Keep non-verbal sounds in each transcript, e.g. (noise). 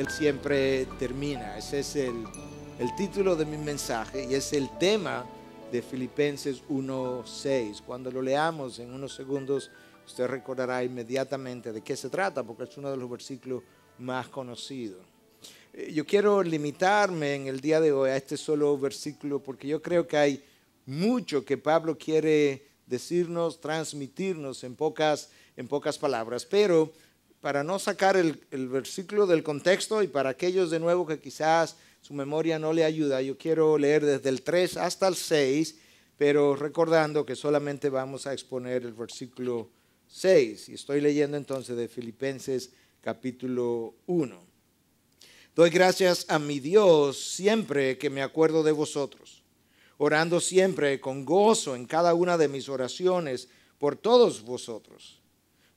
Él siempre termina. Ese es el, el título de mi mensaje y es el tema de Filipenses 1.6. Cuando lo leamos en unos segundos, usted recordará inmediatamente de qué se trata, porque es uno de los versículos más conocidos. Eh, yo quiero limitarme en el día de hoy a este solo versículo, porque yo creo que hay mucho que Pablo quiere decirnos, transmitirnos en pocas, en pocas palabras, pero para no sacar el, versículo del contexto y para aquellos de nuevo que quizás su memoria no le ayuda, yo quiero leer desde el 3 hasta el 6, pero recordando que solamente vamos a exponer el versículo 6. Y estoy leyendo entonces de Filipenses capítulo 1. Doy gracias a mi Dios siempre que me acuerdo de vosotros, orando siempre con gozo en cada una de mis oraciones por todos vosotros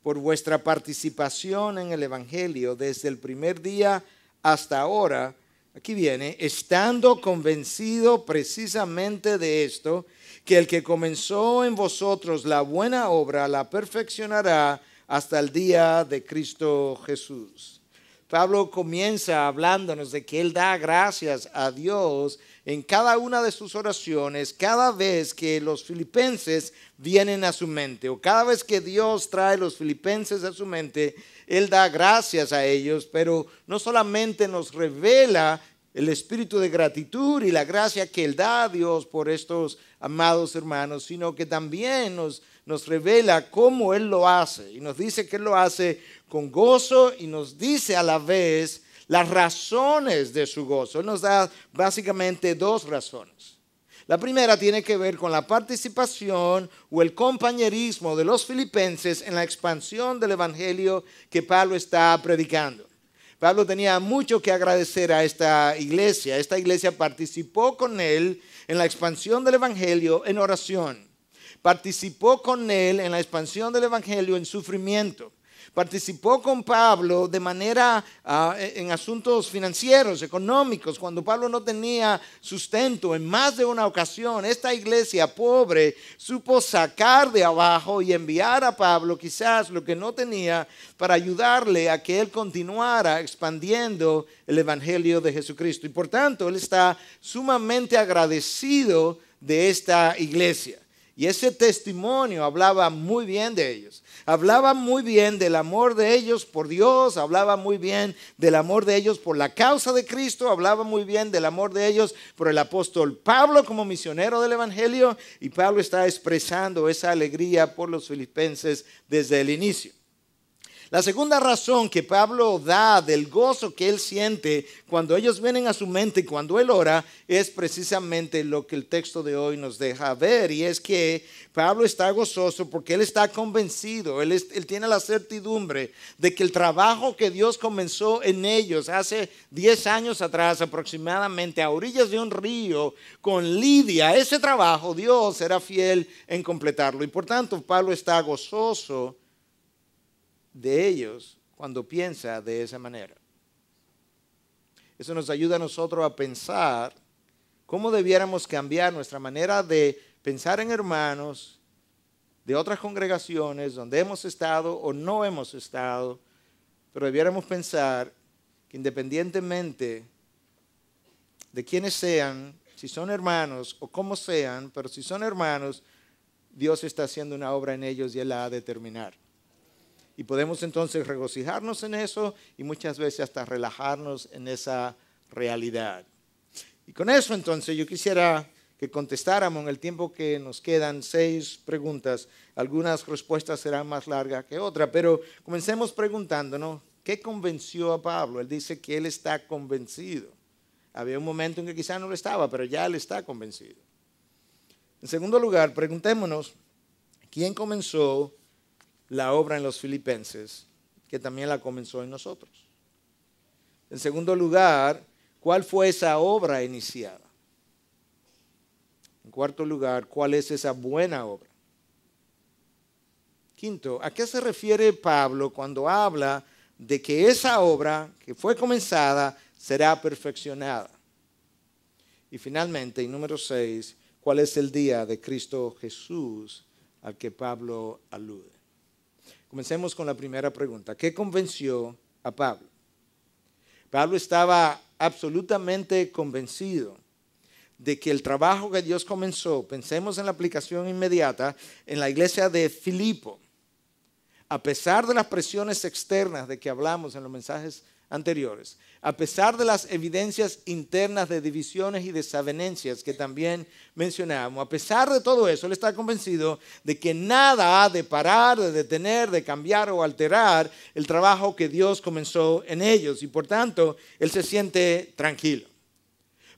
por vuestra participación en el Evangelio desde el primer día hasta ahora. Aquí viene, estando convencido precisamente de esto, que el que comenzó en vosotros la buena obra la perfeccionará hasta el día de Cristo Jesús. Pablo comienza hablándonos de que él da gracias a Dios en cada una de sus oraciones, cada vez que los filipenses vienen a su mente, o cada vez que Dios trae los filipenses a su mente, Él da gracias a ellos, pero no solamente nos revela el espíritu de gratitud y la gracia que Él da a Dios por estos amados hermanos, sino que también nos, nos revela cómo Él lo hace y nos dice que Él lo hace con gozo y nos dice a la vez las razones de su gozo. Él nos da básicamente dos razones. La primera tiene que ver con la participación o el compañerismo de los filipenses en la expansión del Evangelio que Pablo está predicando. Pablo tenía mucho que agradecer a esta iglesia. Esta iglesia participó con él en la expansión del Evangelio en oración. Participó con él en la expansión del Evangelio en sufrimiento participó con Pablo de manera ah, e, en asuntos financieros, económicos, cuando Pablo no tenía sustento en más de una ocasión. Esta iglesia pobre supo sacar de abajo y enviar a Pablo quizás lo que no tenía para ayudarle a que él continuara expandiendo el Evangelio de Jesucristo. Y por tanto, él está sumamente agradecido de esta iglesia. Y ese testimonio hablaba muy bien de ellos. Hablaba muy bien del amor de ellos por Dios, hablaba muy bien del amor de ellos por la causa de Cristo, hablaba muy bien del amor de ellos por el apóstol Pablo como misionero del Evangelio. Y Pablo está expresando esa alegría por los filipenses desde el inicio. La segunda razón que Pablo da del gozo que él siente cuando ellos vienen a su mente y cuando él ora es precisamente lo que el texto de hoy nos deja ver y es que Pablo está gozoso porque él está convencido, él, él tiene la certidumbre de que el trabajo que Dios comenzó en ellos hace 10 años atrás aproximadamente a orillas de un río con Lidia, ese trabajo Dios será fiel en completarlo. Y por tanto Pablo está gozoso de ellos cuando piensa de esa manera. Eso nos ayuda a nosotros a pensar cómo debiéramos cambiar nuestra manera de pensar en hermanos de otras congregaciones donde hemos estado o no hemos estado, pero debiéramos pensar que independientemente de quiénes sean, si son hermanos o cómo sean, pero si son hermanos, Dios está haciendo una obra en ellos y Él la ha de terminar. Y podemos entonces regocijarnos en eso y muchas veces hasta relajarnos en esa realidad. Y con eso entonces yo quisiera que contestáramos en el tiempo que nos quedan seis preguntas. Algunas respuestas serán más largas que otras, pero comencemos preguntándonos, ¿qué convenció a Pablo? Él dice que él está convencido. Había un momento en que quizá no lo estaba, pero ya él está convencido. En segundo lugar, preguntémonos, ¿quién comenzó la obra en los filipenses, que también la comenzó en nosotros. En segundo lugar, ¿cuál fue esa obra iniciada? En cuarto lugar, ¿cuál es esa buena obra? Quinto, ¿a qué se refiere Pablo cuando habla de que esa obra que fue comenzada será perfeccionada? Y finalmente, y número seis, ¿cuál es el día de Cristo Jesús al que Pablo alude? Comencemos con la primera pregunta. ¿Qué convenció a Pablo. Pablo estaba absolutamente convencido de que el trabajo que Dios comenzó, pensemos en la aplicación inmediata, en la iglesia de Filipo, a pesar de las presiones externas de que hablamos en los mensajes anteriores, a pesar de las evidencias internas de divisiones y desavenencias que también mencionamos, a pesar de todo eso, él está convencido de que nada ha de parar, de detener, de cambiar o alterar el trabajo que Dios comenzó en ellos y por tanto él se siente tranquilo.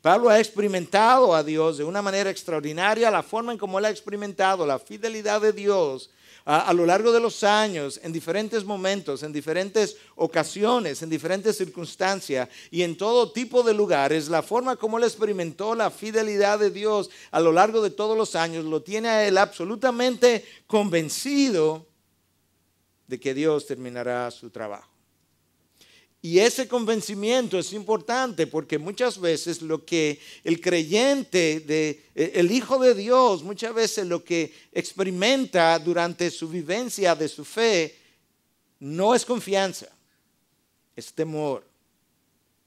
Pablo ha experimentado a Dios de una manera extraordinaria, la forma en cómo él ha experimentado la fidelidad de Dios a, lo largo de los años, en diferentes momentos, en diferentes ocasiones, en diferentes circunstancias y en todo tipo de lugares, la forma como él experimentó la fidelidad de Dios a lo largo de todos los años, lo tiene a él absolutamente convencido de que Dios terminará su trabajo. Y ese convencimiento es importante porque muchas veces lo que el creyente, de, e, el Hijo de Dios, muchas veces lo que experimenta durante su vivencia de su fe, no es confianza, es temor,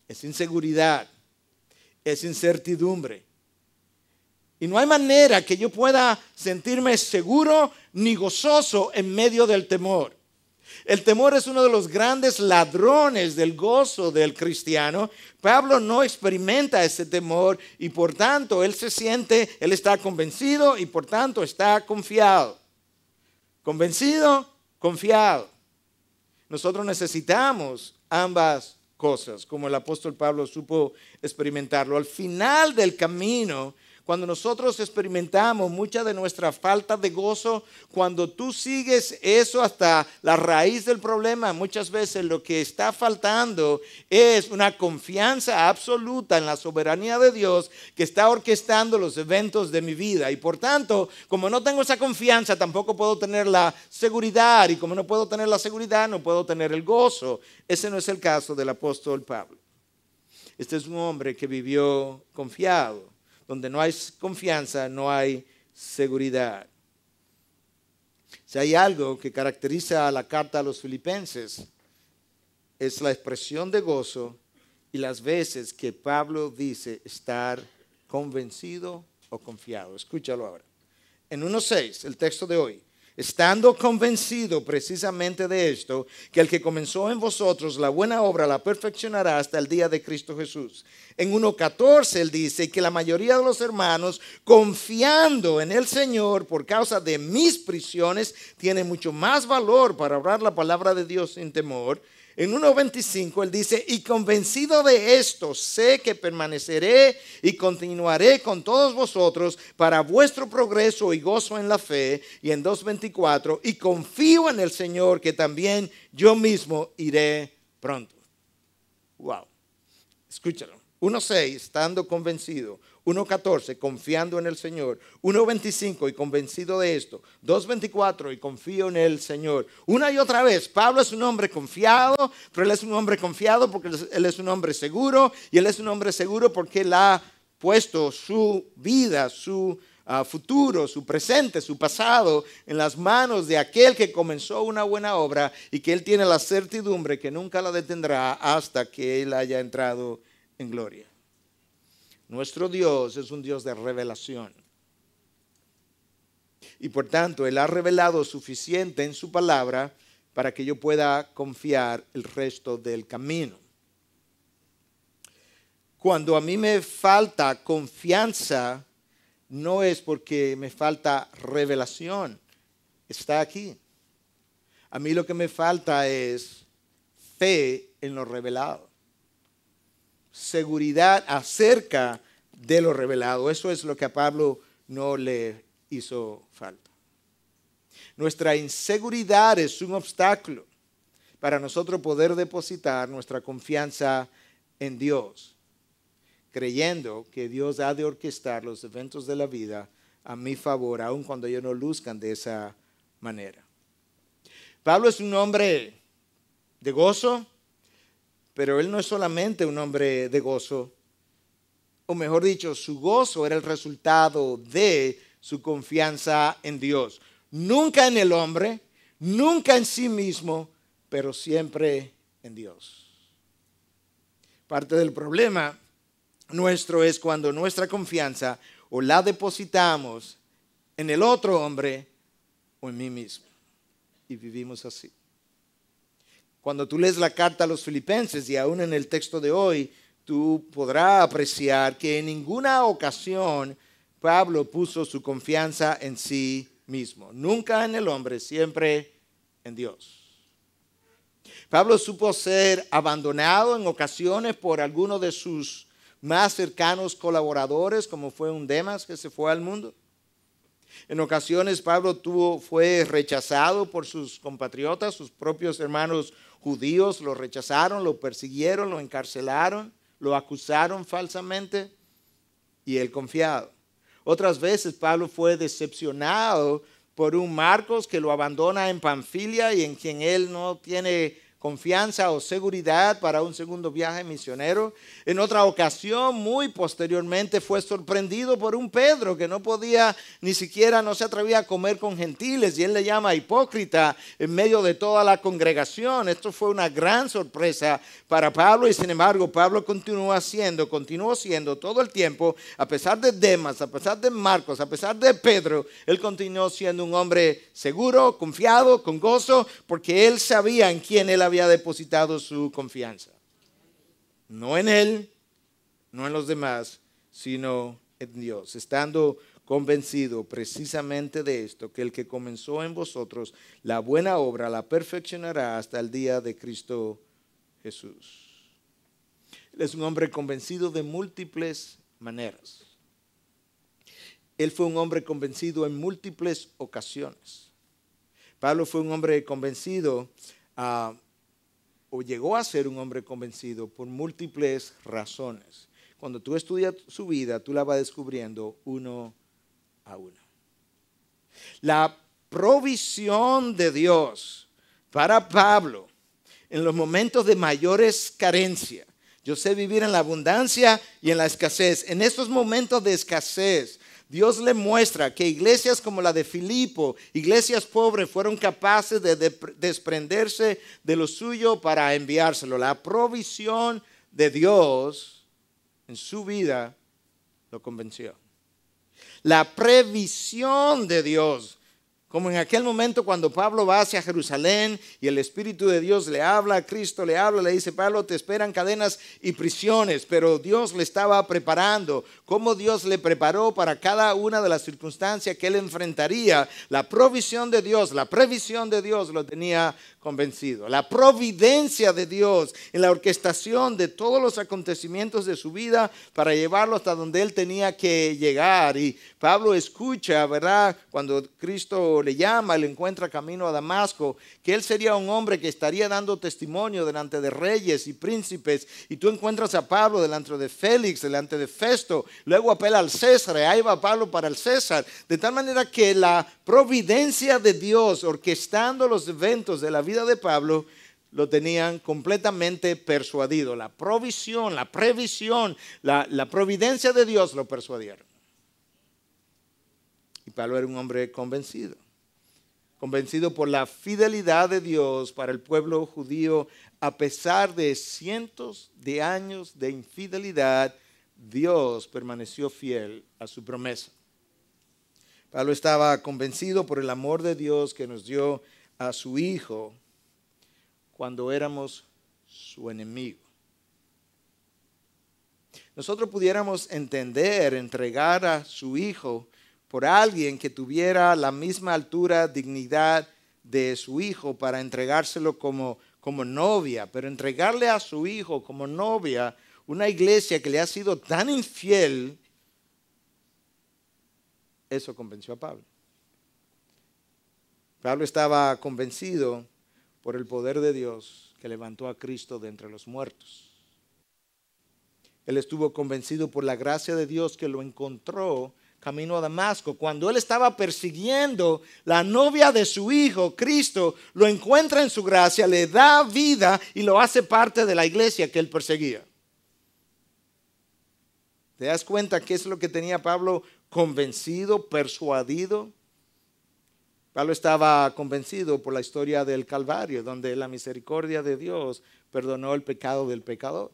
es inseguridad, es incertidumbre. Y no hay manera que yo pueda sentirme seguro ni gozoso en medio del temor. El temor es uno de los grandes ladrones del gozo del cristiano. Pablo no experimenta ese temor y por tanto él se siente, él está convencido y por tanto está confiado. Convencido, confiado. Nosotros necesitamos ambas cosas, como el apóstol Pablo supo experimentarlo. Al final del camino, cuando nosotros experimentamos mucha de nuestra falta de gozo, cuando tú sigues eso hasta la raíz del problema, muchas veces lo que está faltando es una confianza absoluta en la soberanía de Dios que está orquestando los eventos de mi vida. Y por tanto, como no tengo esa confianza, tampoco puedo tener la seguridad. Y como no puedo tener la seguridad, no puedo tener el gozo. Ese no es el caso del apóstol Pablo. Este es un hombre que vivió confiado donde no hay confianza, no hay seguridad. Si hay algo que caracteriza a la carta a los filipenses, es la expresión de gozo y las veces que Pablo dice estar convencido o confiado. Escúchalo ahora. En 1.6, el texto de hoy, estando convencido precisamente de esto, que el que comenzó en vosotros la buena obra la perfeccionará hasta el día de Cristo Jesús. En 1.14 él dice que la mayoría de los hermanos, confiando en el Señor por causa de mis prisiones, tiene mucho más valor para hablar la palabra de Dios sin temor en 1.25 él dice, y convencido de esto, sé que permaneceré y continuaré con todos vosotros para vuestro progreso y gozo en la fe. Y en 2.24, y confío en el Señor que también yo mismo iré pronto. Wow. Escúchalo. 1.6, estando convencido. 1.14, confiando en el Señor. 1.25, y convencido de esto. 2.24, y confío en el Señor. Una y otra vez, Pablo es un hombre confiado, pero él es un hombre confiado porque él es un hombre seguro, y él es un hombre seguro porque él ha puesto su vida, su ah, futuro, su presente, su pasado en las manos de aquel que comenzó una buena obra y que él tiene la certidumbre que nunca la detendrá hasta que él haya entrado en gloria. Nuestro Dios es un Dios de revelación. Y por tanto, Él ha revelado suficiente en su palabra para que yo pueda confiar el resto del camino. Cuando a mí me falta confianza, no es porque me falta revelación. Está aquí. A mí lo que me falta es fe en lo revelado seguridad acerca de lo revelado. Eso es lo que a Pablo no le hizo falta. Nuestra inseguridad es un obstáculo para nosotros poder depositar nuestra confianza en Dios, creyendo que Dios ha de orquestar los eventos de la vida a mi favor, aun cuando ellos no luzcan de esa manera. Pablo es un hombre de gozo, pero él no es solamente un hombre de gozo, o mejor dicho, su gozo era el resultado de su confianza en Dios. Nunca en el hombre, nunca en sí mismo, pero siempre en Dios. Parte del problema nuestro es cuando nuestra confianza o la depositamos en el otro hombre o en mí mismo. Y vivimos así. Cuando tú lees la carta a los filipenses y aún en el texto de hoy, tú podrás apreciar que en ninguna ocasión Pablo puso su confianza en sí mismo. Nunca en el hombre, siempre en Dios. Pablo supo ser abandonado en ocasiones por algunos de sus más cercanos colaboradores, como fue un Demas que se fue al mundo. En ocasiones Pablo tuvo, fue rechazado por sus compatriotas, sus propios hermanos judíos lo rechazaron, lo persiguieron, lo encarcelaron, lo acusaron falsamente y él confiado. Otras veces Pablo fue decepcionado por un Marcos que lo abandona en Panfilia y en quien él no tiene confianza o seguridad para un segundo viaje misionero. En otra ocasión, muy posteriormente, fue sorprendido por un Pedro que no podía ni siquiera, no se atrevía a comer con gentiles y él le llama hipócrita en medio de toda la congregación. Esto fue una gran sorpresa para Pablo y sin embargo Pablo continuó siendo, continuó siendo todo el tiempo, a pesar de Demas, a pesar de Marcos, a pesar de Pedro, él continuó siendo un hombre seguro, confiado, con gozo, porque él sabía en quién él había depositado su confianza. No en Él, no en los demás, sino en Dios, estando convencido precisamente de esto, que el que comenzó en vosotros la buena obra la perfeccionará hasta el día de Cristo Jesús. Él es un hombre convencido de múltiples maneras. Él fue un hombre convencido en múltiples ocasiones. Pablo fue un hombre convencido a o llegó a ser un hombre convencido por múltiples razones. Cuando tú estudias su vida, tú la vas descubriendo uno a uno. La provisión de Dios para Pablo en los momentos de mayores carencias. Yo sé vivir en la abundancia y en la escasez. En estos momentos de escasez, Dios le muestra que iglesias como la de Filipo, iglesias pobres, fueron capaces de desprenderse de lo suyo para enviárselo. La provisión de Dios en su vida lo convenció. La previsión de Dios como en aquel momento cuando Pablo va hacia Jerusalén y el Espíritu de Dios le habla, Cristo le habla, le dice, Pablo, te esperan cadenas y prisiones, pero Dios le estaba preparando, como Dios le preparó para cada una de las circunstancias que él enfrentaría. La provisión de Dios, la previsión de Dios lo tenía convencido. La providencia de Dios en la orquestación de todos los acontecimientos de su vida para llevarlo hasta donde él tenía que llegar. Y Pablo escucha, ¿verdad? Cuando Cristo le llama, le encuentra camino a Damasco, que él sería un hombre que estaría dando testimonio delante de reyes y príncipes. Y tú encuentras a Pablo delante de Félix, delante de Festo. Luego apela al César, ahí va Pablo para el César. De tal manera que la providencia de Dios orquestando los eventos de la vida de Pablo lo tenían completamente persuadido. La provisión, la previsión, la, la providencia de Dios lo persuadieron. Y Pablo era un hombre convencido, convencido por la fidelidad de Dios para el pueblo judío, a pesar de cientos de años de infidelidad, Dios permaneció fiel a su promesa. Pablo estaba convencido por el amor de Dios que nos dio a su Hijo cuando éramos su enemigo. Nosotros pudiéramos entender, entregar a su Hijo por alguien que tuviera la misma altura, dignidad de su Hijo para entregárselo como, como novia, pero entregarle a su Hijo como novia una iglesia que le ha sido tan infiel, eso convenció a Pablo. Pablo estaba convencido por el poder de Dios que levantó a Cristo de entre los muertos. Él estuvo convencido por la gracia de Dios que lo encontró camino a Damasco. Cuando él estaba persiguiendo la novia de su hijo, Cristo lo encuentra en su gracia, le da vida y lo hace parte de la iglesia que él perseguía. ¿Te das cuenta qué es lo que tenía Pablo convencido, persuadido? Pablo estaba convencido por la historia del Calvario, donde la misericordia de Dios perdonó el pecado del pecador.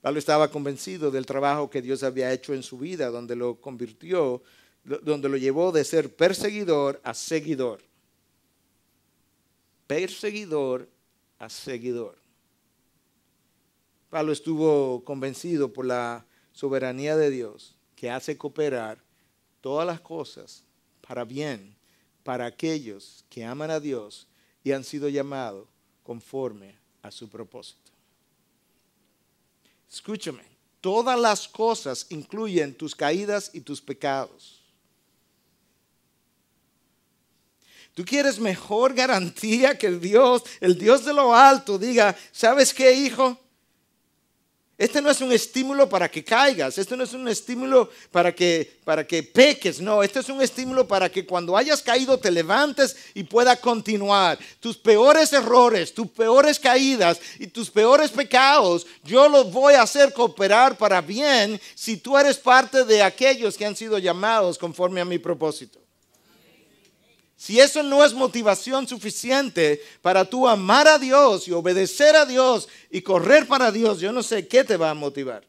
Pablo estaba convencido del trabajo que Dios había hecho en su vida, donde lo convirtió, donde lo llevó de ser perseguidor a seguidor. Perseguidor a seguidor. Pablo estuvo convencido por la soberanía de Dios que hace cooperar todas las cosas para bien para aquellos que aman a Dios y han sido llamados conforme a su propósito. Escúchame, todas las cosas incluyen tus caídas y tus pecados. Tú quieres mejor garantía que el Dios, el Dios de lo alto, diga, ¿sabes qué, hijo? Este no es un estímulo para que caigas, este no es un estímulo para que, para que peques, no, este es un estímulo para que cuando hayas caído te levantes y puedas continuar. Tus peores errores, tus peores caídas y tus peores pecados, yo los voy a hacer cooperar para bien si tú eres parte de aquellos que han sido llamados conforme a mi propósito. Si eso no es motivación suficiente para tú amar a Dios y obedecer a Dios y correr para Dios, yo no sé qué te va a motivar.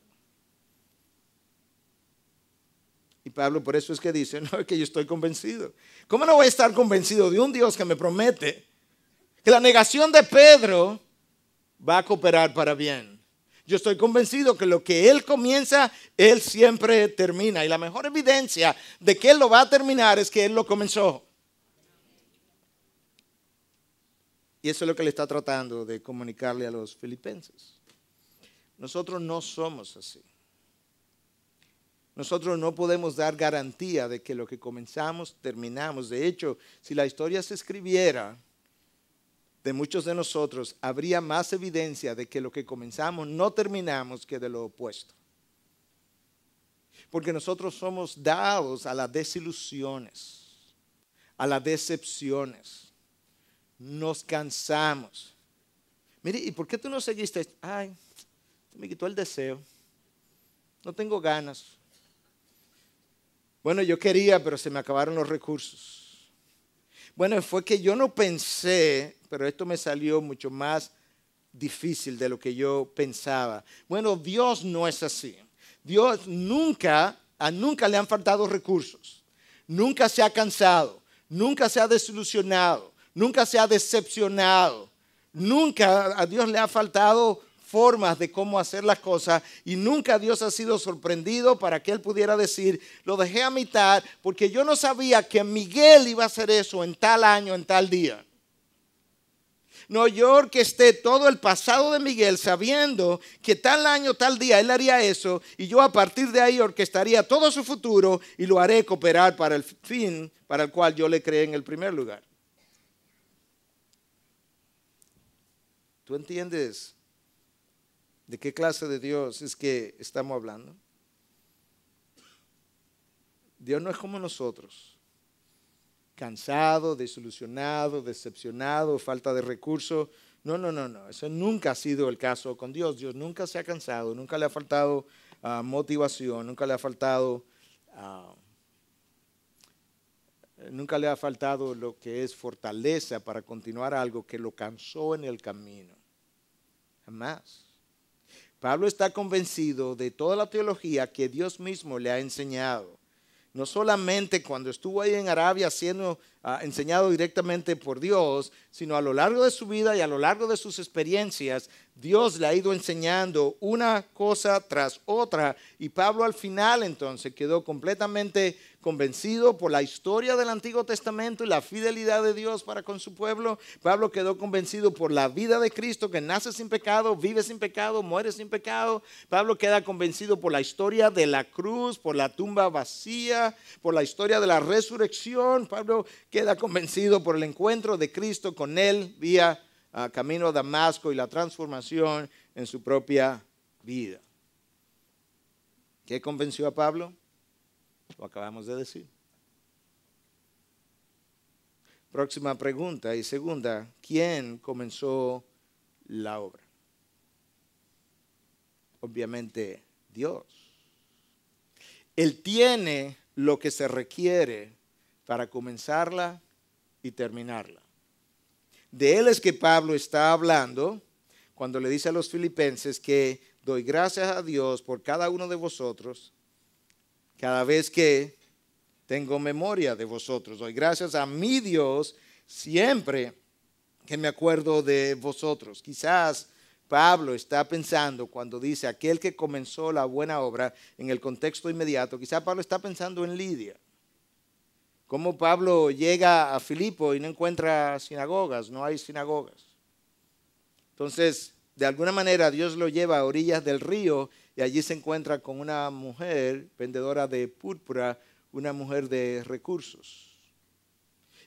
Y Pablo por eso es que dice, (laughs) no, es que yo estoy convencido. ¿Cómo no voy a estar convencido de un Dios que me promete que la negación de Pedro va a cooperar para bien? Yo estoy convencido que lo que Él comienza, Él siempre termina. Y la mejor evidencia de que Él lo va a terminar es que Él lo comenzó. Y eso es lo que le está tratando de comunicarle a los filipenses. Nosotros no somos así. Nosotros no podemos dar garantía de que lo que comenzamos, terminamos. De hecho, si la historia se escribiera de muchos de nosotros, habría más evidencia de que lo que comenzamos no terminamos que de lo opuesto. Porque nosotros somos dados a las desilusiones, a las decepciones nos cansamos. Mire, ¿y por qué tú no seguiste? Ay, me quitó el deseo. No tengo ganas. Bueno, yo quería, pero se me acabaron los recursos. Bueno, fue que yo no pensé, pero esto me salió mucho más difícil de lo que yo pensaba. Bueno, Dios no es así. Dios nunca, a nunca le han faltado recursos. Nunca se ha cansado. Nunca se ha desilusionado nunca se ha decepcionado, nunca a Dios le ha faltado formas de cómo hacer las cosas y nunca Dios ha sido sorprendido para que él pudiera decir, lo dejé a mitad porque yo no sabía que Miguel iba a hacer eso en tal año, en tal día. No, yo orquesté todo el pasado de Miguel sabiendo que tal año, tal día él haría eso y yo a partir de ahí orquestaría todo su futuro y lo haré cooperar para el fin para el cual yo le creé en el primer lugar. ¿Tú entiendes de qué clase de Dios es que estamos hablando? Dios no es como nosotros. Cansado, desilusionado, decepcionado, falta de recursos. No, no, no, no. Eso nunca ha sido el caso con Dios. Dios nunca se ha cansado, nunca le ha faltado ah, motivación, nunca le ha faltado... Ah, nunca le ha faltado lo que es fortaleza para continuar algo que lo cansó en el camino. Jamás. Pablo está convencido de toda la teología que Dios mismo le ha enseñado. No solamente cuando estuvo ahí en Arabia siendo ah, enseñado directamente por Dios, sino a lo largo de su vida y a lo largo de sus experiencias, Dios le ha ido enseñando una cosa tras otra. Y Pablo al final entonces quedó completamente convencido por la historia del Antiguo Testamento y la fidelidad de Dios para con su pueblo. Pablo quedó convencido por la vida de Cristo que nace sin pecado, vive sin pecado, muere sin pecado. Pablo queda convencido por la historia de la cruz, por la tumba vacía, por la historia de la resurrección. Pablo queda convencido por el encuentro de Cristo con él vía ah, camino a Damasco y la transformación en su propia vida. ¿Qué convenció a Pablo? Lo acabamos de decir. Próxima pregunta y segunda, ¿quién comenzó la obra? Obviamente Dios. Él tiene lo que se requiere para comenzarla y terminarla. De él es que Pablo está hablando cuando le dice a los filipenses que doy gracias a Dios por cada uno de vosotros cada vez que tengo memoria de vosotros. Doy gracias a mi Dios siempre que me acuerdo de vosotros. Quizás Pablo está pensando cuando dice aquel que comenzó la buena obra en el contexto inmediato, quizás Pablo está pensando en Lidia. Como Pablo llega a Filipo y no encuentra sinagogas, no hay sinagogas. Entonces, de alguna manera Dios lo lleva a orillas del río y allí se encuentra con una mujer vendedora de púrpura, una mujer de recursos.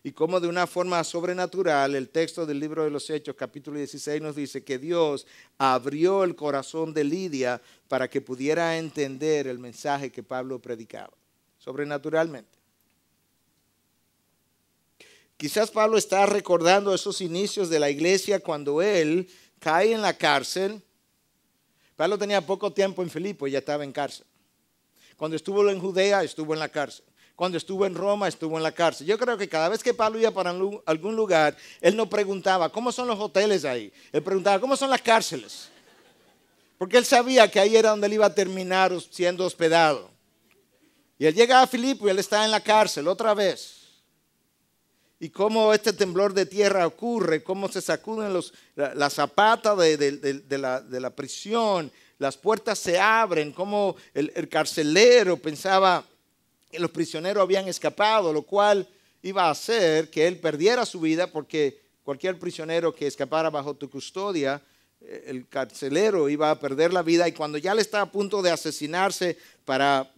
Y como de una forma sobrenatural, el texto del libro de los Hechos, capítulo 16, nos dice que Dios abrió el corazón de Lidia para que pudiera entender el mensaje que Pablo predicaba, sobrenaturalmente. Quizás Pablo está recordando esos inicios de la iglesia cuando él cae en la cárcel. Pablo tenía poco tiempo en Filipo y ya estaba en cárcel. Cuando estuvo en Judea, estuvo en la cárcel. Cuando estuvo en Roma, estuvo en la cárcel. Yo creo que cada vez que Pablo iba para algún lugar, él no preguntaba, ¿cómo son los hoteles ahí? Él preguntaba, ¿cómo son las cárceles? Porque él sabía que ahí era donde él iba a terminar siendo hospedado. Y él llega a Filipo y él está en la cárcel otra vez y cómo este temblor de tierra ocurre, cómo se sacuden los, la, zapata de, la, prisión, las puertas se abren, cómo el, el, carcelero pensaba que los prisioneros habían escapado, lo cual iba a hacer que él perdiera su vida porque cualquier prisionero que escapara bajo tu custodia, eh, el carcelero iba a perder la vida y cuando ya le está a punto de asesinarse para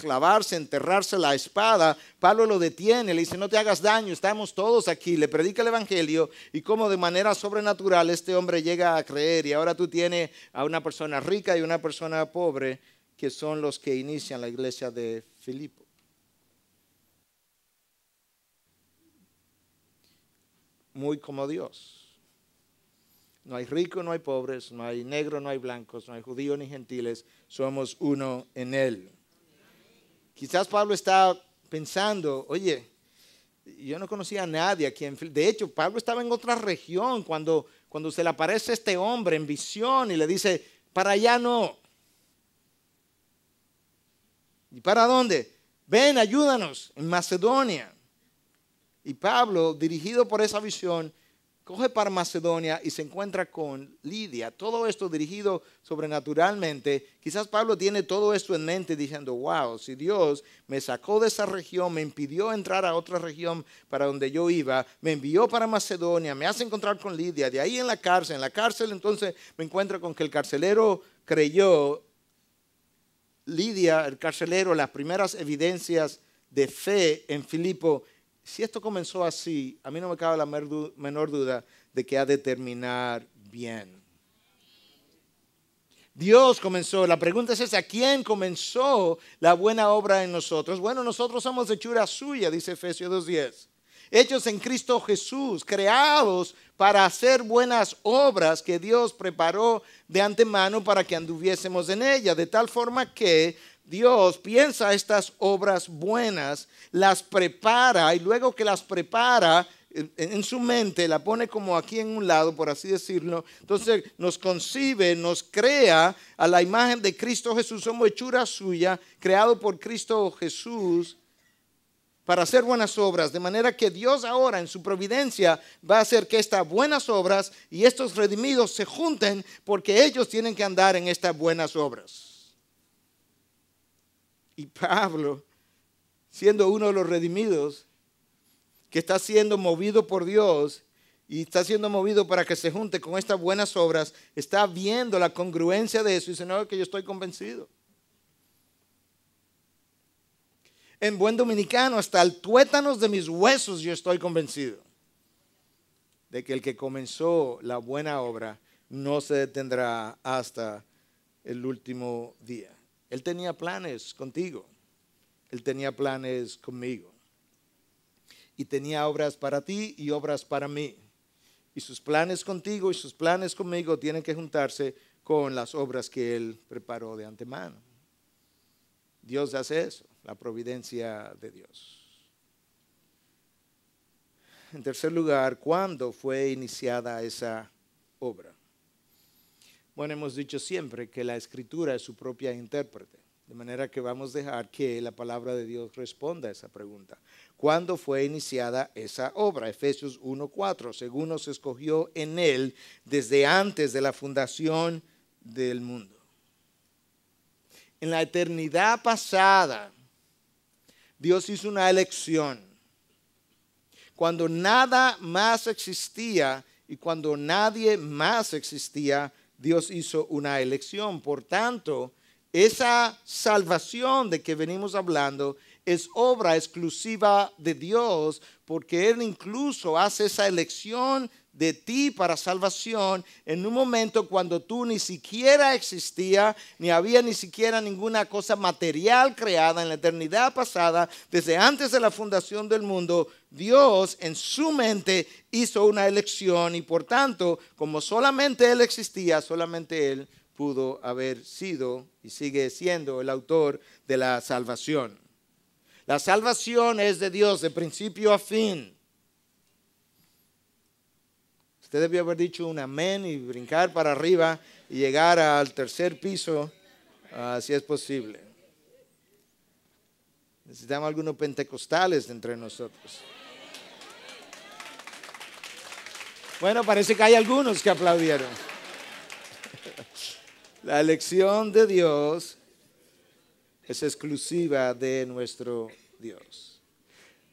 clavarse, enterrarse la espada, Pablo lo detiene, le dice, no te hagas daño, estamos todos aquí, le predica el Evangelio y como de manera sobrenatural este hombre llega a creer y ahora tú tienes a una persona rica y una persona pobre que son los que inician la iglesia de Filipo. Muy como Dios. No hay ricos, no hay pobres, no hay negros, no hay blancos, no hay judíos ni gentiles, somos uno en Él. Quizás Pablo está pensando, oye, yo no conocía a nadie aquí en De hecho, Pablo estaba en otra región cuando, cuando se le aparece este hombre en visión y le dice, para allá no. ¿Y para dónde? Ven, ayúdanos, en Macedonia. Y Pablo, dirigido por esa visión, coge para Macedonia y se encuentra con Lidia. Todo esto dirigido sobrenaturalmente. Quizás Pablo tiene todo esto en mente diciendo, wow, si Dios me sacó de esa región, me impidió entrar a otra región para donde yo iba, me envió para Macedonia, me hace encontrar con Lidia, de ahí en la cárcel, en la cárcel entonces me encuentro con que el carcelero creyó, Lidia, el carcelero, las primeras evidencias de fe en Filipo si esto comenzó así, a mí no me cabe la menor duda de que ha de terminar bien. Dios comenzó, la pregunta es esa, ¿quién comenzó la buena obra en nosotros? Bueno, nosotros somos hechura suya, dice Efesios 2.10. Hechos en Cristo Jesús, creados para hacer buenas obras que Dios preparó de antemano para que anduviésemos en ella, de tal forma que Dios piensa estas obras buenas, las prepara y luego que las prepara en su mente, la pone como aquí en un lado, por así decirlo. Entonces nos concibe, nos crea a la imagen de Cristo Jesús. Somos hechura suya, creado por Cristo Jesús para hacer buenas obras. De manera que Dios ahora en su providencia va a hacer que estas buenas obras y estos redimidos se junten porque ellos tienen que andar en estas buenas obras. Y Pablo, siendo uno de los redimidos, que está siendo movido por Dios y está siendo movido para que se junte con estas buenas obras, está viendo la congruencia de eso y dice, no, que yo estoy convencido. En buen dominicano, hasta el tuétanos de mis huesos yo estoy convencido de que el que comenzó la buena obra no se detendrá hasta el último día. Él tenía planes contigo. Él tenía planes conmigo. Y tenía obras para ti y obras para mí. Y sus planes contigo y sus planes conmigo tienen que juntarse con las obras que Él preparó de antemano. Dios hace eso, la providencia de Dios. en tercer lugar, ¿cuándo fue iniciada esa obra? Bueno, hemos dicho siempre que la escritura es su propia intérprete, de manera que vamos a dejar que la palabra de Dios responda a esa pregunta. ¿Cuándo fue iniciada esa obra? Efesios 1.4, según nos escogió en él desde antes de la fundación del mundo. En la eternidad pasada, Dios hizo una elección. Cuando nada más existía y cuando nadie más existía, Dios hizo una elección. Por tanto, esa salvación de que venimos hablando es obra exclusiva de Dios porque Él incluso hace esa elección de ti para salvación en un momento cuando tú ni siquiera existía, ni había ni siquiera ninguna cosa material creada en la eternidad pasada, desde antes de la fundación del mundo, Dios en su mente hizo una elección y por tanto, como solamente Él existía, solamente Él pudo haber sido y sigue siendo el autor de la salvación. La salvación es de Dios de principio a fin. Usted debió haber dicho un amén y brincar para arriba y llegar al tercer piso, uh, si es posible. Necesitamos algunos pentecostales entre nosotros. Bueno, parece que hay algunos que aplaudieron. (laughs) La elección de Dios es exclusiva de nuestro Dios.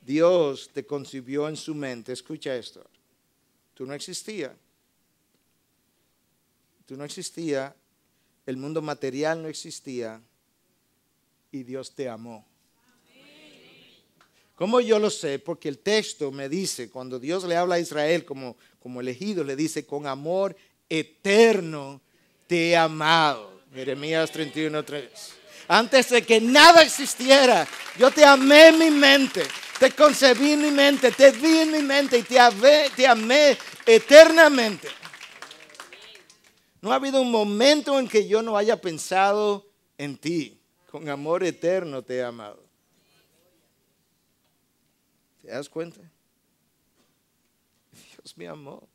Dios te concibió en su mente, escucha esto, Tú no existías. Tú no existías. El mundo material no existía. Y Dios te amó. ¿Cómo yo lo sé? Porque el texto me dice, cuando Dios le habla a Israel como, como elegido, le dice, con amor eterno te he amado. Jeremías 31, 3. Antes de que nada existiera, yo te amé en mi mente. Te concebí en mi mente, te vi en mi mente y te amé, te amé eternamente. No ha habido un momento en que yo no haya pensado en ti. Con amor eterno te he amado. ¿Te das cuenta? Dios me amó.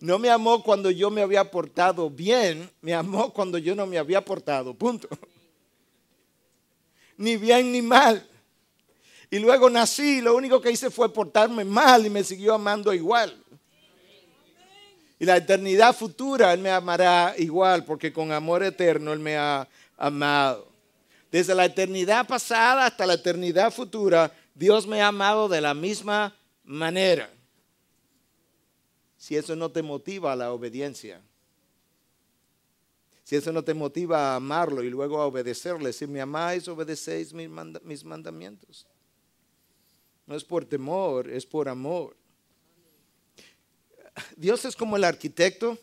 No me amó cuando yo me había portado bien, me amó cuando yo no me había portado, punto. Ni bien ni mal. Y luego nací lo único que hice fue portarme mal y me siguió amando igual. Y la eternidad futura Él me amará igual porque con amor eterno Él me ha amado. Desde la eternidad pasada hasta la eternidad futura, Dios me ha amado de la misma manera. Si eso no te motiva a la obediencia, si eso no te motiva a amarlo y luego a obedecerle, si me amáis, obedecéis mis mandamientos. No es por temor, es por amor. Dios es como el arquitecto.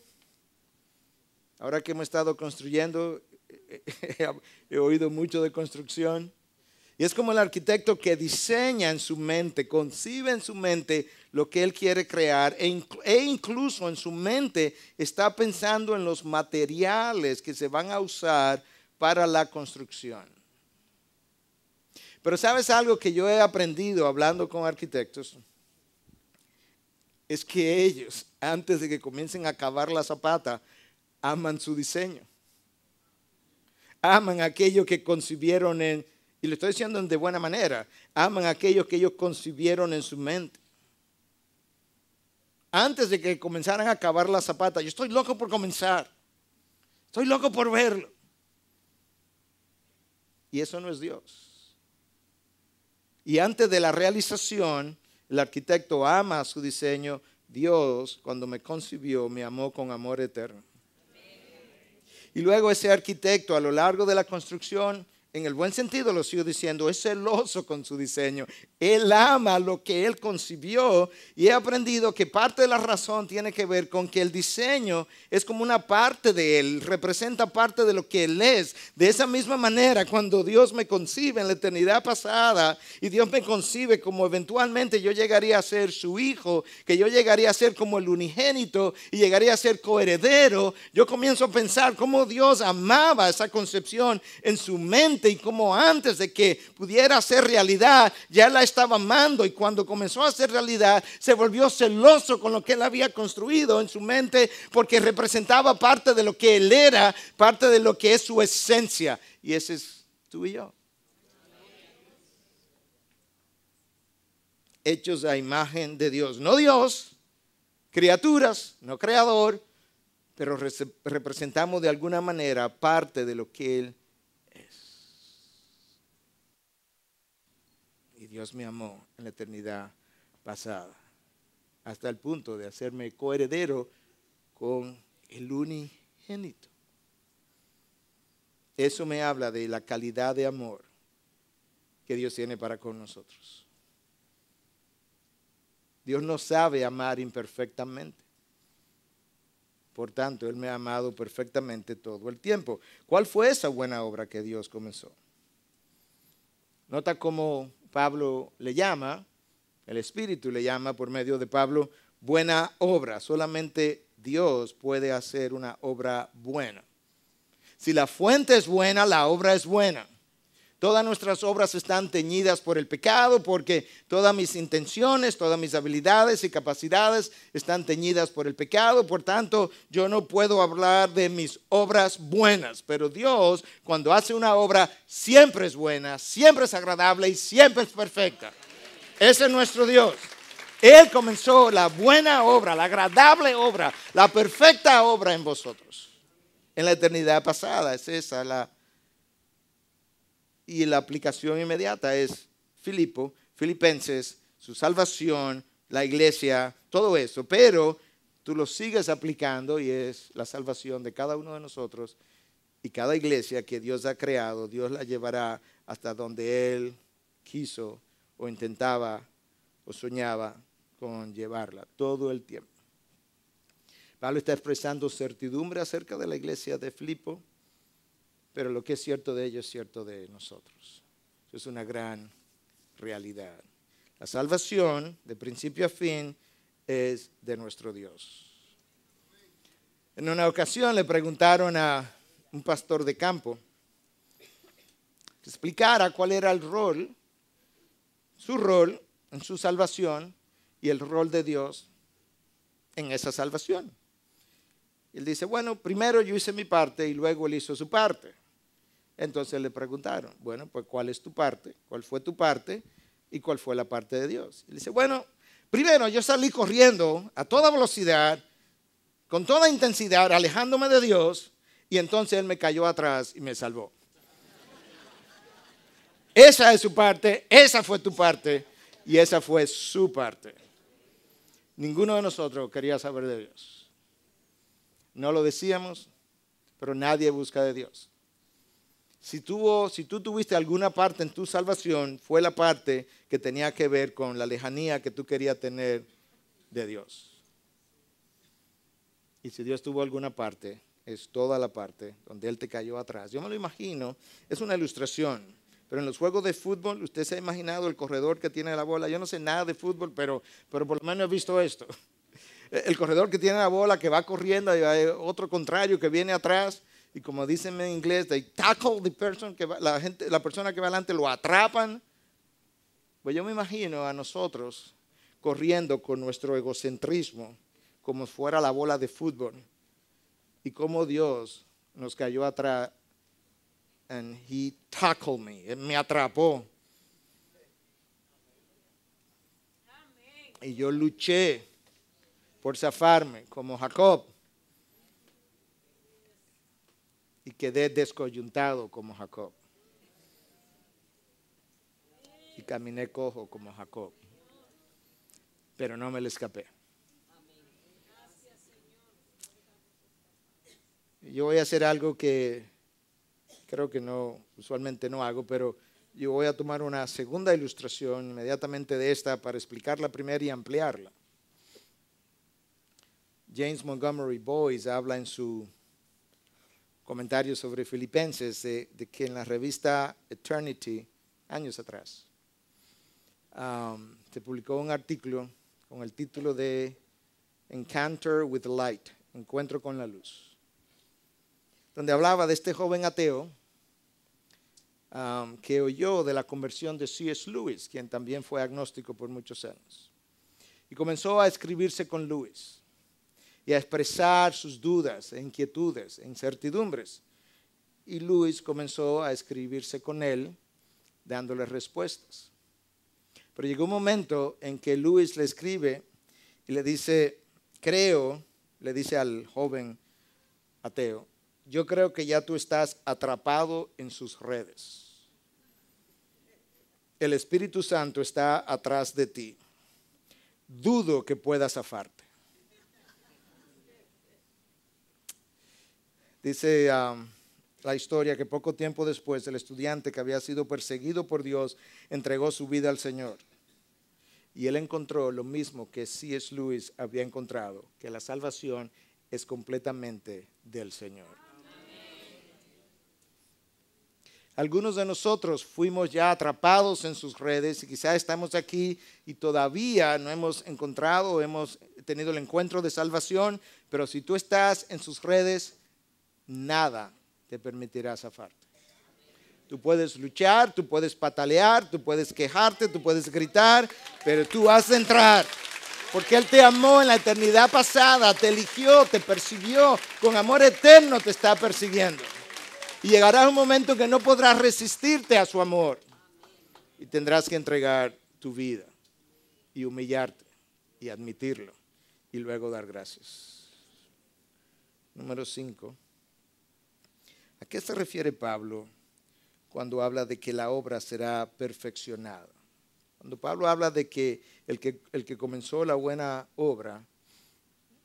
Ahora que hemos estado construyendo, (laughs) he oído mucho de construcción. Y es como el arquitecto que diseña en su mente, concibe en su mente lo que él quiere crear e, e, incluso en su mente está pensando en los materiales que se van a usar para la construcción. Pero sabes algo que yo he aprendido hablando con arquitectos, es que ellos, antes de que comiencen a cavar la zapata, aman su diseño. Aman aquello que concibieron en, y lo estoy diciendo de buena manera, aman aquello que ellos concibieron en su mente. Antes de que comenzaran a cavar la zapata, yo estoy loco por comenzar. Estoy loco por verlo. Y eso no es Dios. Y antes de la realización, el arquitecto ama su diseño. Dios, cuando me concibió, me amó con amor eterno. Y luego ese arquitecto a lo largo de la construcción en el buen sentido lo sigo diciendo, es celoso con su diseño. Él ama lo que él concibió y he aprendido que parte de la razón tiene que ver con que el diseño es como una parte de él, representa parte de lo que él es. De esa misma manera, cuando Dios me concibe en la eternidad pasada y Dios me concibe como eventualmente yo llegaría a ser su hijo, que yo llegaría a ser como el unigénito y llegaría a ser coheredero, yo comienzo a pensar cómo Dios amaba esa concepción en su mente y como antes de que pudiera ser realidad, ya la estaba amando y cuando comenzó a ser realidad, se volvió celoso con lo que él había construido en su mente porque representaba parte de lo que él era, parte de lo que es su esencia. Y ese es tú y yo. Hechos a imagen de Dios, no Dios, criaturas, no creador, pero representamos de alguna manera parte de lo que Él es. Y Dios me amó en la eternidad pasada, hasta el punto de hacerme coheredero con el unigénito. Eso me habla de la calidad de amor que Dios tiene para con nosotros. Dios no sabe amar imperfectamente. Por tanto, Él me ha amado perfectamente todo el tiempo. ¿Cuál fue esa buena obra que Dios comenzó? Nota cómo Pablo le llama, el Espíritu le llama por medio de Pablo, buena obra. Solamente Dios puede hacer una obra buena. Si la fuente es buena, la obra es buena. Todas nuestras obras están teñidas por el pecado porque todas mis intenciones, todas mis habilidades y capacidades están teñidas por el pecado. Por tanto, yo no puedo hablar de mis obras buenas. Pero Dios, cuando hace una obra, siempre es buena, siempre es agradable y siempre es perfecta. Ese es nuestro Dios. Él comenzó la buena obra, la agradable obra, la perfecta obra en vosotros. En la eternidad pasada es esa la y la aplicación inmediata es Filipo, Filipenses, su salvación, la iglesia, todo eso. Pero tú lo sigues aplicando y es la salvación de cada uno de nosotros y cada iglesia que Dios ha creado, Dios la llevará hasta donde Él quiso o intentaba o soñaba con llevarla todo el tiempo. Pablo está expresando certidumbre acerca de la iglesia de Filipo pero lo que es cierto de ellos es cierto de nosotros. Eso es una gran realidad. La salvación, de principio a fin, es de nuestro Dios. En una ocasión le preguntaron a un pastor de campo que explicara cuál era el rol, su rol en su salvación y el rol de Dios en esa salvación. él dice, bueno, primero yo hice mi parte y luego él hizo su parte. Entonces le preguntaron, bueno, pues ¿cuál es tu parte? ¿Cuál fue tu parte? ¿Y cuál fue la parte de Dios? Y dice, bueno, primero yo salí corriendo a toda velocidad, con toda intensidad, alejándome de Dios, y entonces Él me cayó atrás y me salvó. Esa es su parte, esa fue tu parte, y esa fue su parte. Ninguno de nosotros quería saber de Dios. No lo decíamos, pero nadie busca de Dios si, tuvo, si tú tuviste alguna parte en tu salvación, fue la parte que tenía que ver con la lejanía que tú querías tener de Dios. Y si Dios tuvo alguna parte, es toda la parte donde Él te cayó atrás. Yo me lo imagino, es una ilustración, pero en los juegos de fútbol, usted se ha imaginado el corredor que tiene la bola. Yo no sé nada de fútbol, pero, pero por lo menos he visto esto. (laughs) El corredor que tiene la bola, que va corriendo, y hay otro contrario que viene atrás y como dicen en inglés, they tackle the person, que la, gente, la persona que va adelante lo atrapan. Pues yo me imagino a nosotros corriendo con nuestro egocentrismo como fuera la bola de fútbol y como Dios nos cayó atrás and he tackled me, me atrapó. Y yo luché por zafarme como Jacob. Y quedé descoyuntado como Jacob. Y caminé cojo como Jacob. Pero no me le escapé. Yo voy a hacer algo que creo que no, usualmente no hago, pero yo voy a tomar una segunda ilustración inmediatamente de esta para explicar la primera y ampliarla. James Montgomery Boyce habla en su comentarios sobre Filipenses de, que en la revista Eternity, años atrás, um, se publicó un artículo con el título de Encounter with Light, Encuentro con la Luz, donde hablaba de este joven ateo um, que oyó de la conversión de C.S. Lewis, quien también fue agnóstico por muchos años. Y comenzó a escribirse con Lewis y a expresar sus dudas, e inquietudes, e incertidumbres. Y Lewis comenzó a escribirse con él, dándole respuestas. Pero llegó un momento en que Lewis le escribe y le dice, creo, le dice al joven ateo, yo creo que ya tú estás atrapado en sus redes. El Espíritu Santo está atrás de ti. Dudo que puedas zafarte. Dice la historia que poco tiempo después el estudiante que había sido perseguido por Dios entregó su vida al Señor. Y él encontró lo mismo que C.S. Lewis había encontrado, que la salvación es completamente del Señor. Algunos de nosotros fuimos ya atrapados en sus redes y quizás estamos aquí y todavía no hemos encontrado, hemos tenido el encuentro de salvación, pero si tú estás en sus redes, nada te permitirá zafarte. Tú puedes luchar, tú puedes patalear, tú puedes quejarte, tú puedes gritar, pero tú vas a entrar. Porque Él te amó en la eternidad pasada, te eligió, te persiguió, con amor eterno te está persiguiendo. Y llegará un momento que no podrás resistirte a su amor. Y tendrás que entregar tu vida y humillarte y admitirlo y luego dar gracias. Número 5. ¿A qué se refiere Pablo cuando habla de que la obra será perfeccionada? Cuando Pablo habla de que el que, el que comenzó la buena obra